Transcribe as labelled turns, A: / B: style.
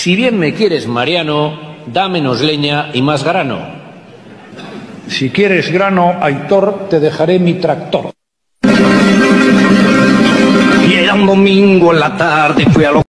A: Si bien me quieres, Mariano, da menos leña y más grano.
B: Si quieres grano, Aitor, te dejaré mi tractor.
A: Y era un domingo en la tarde, fui a lo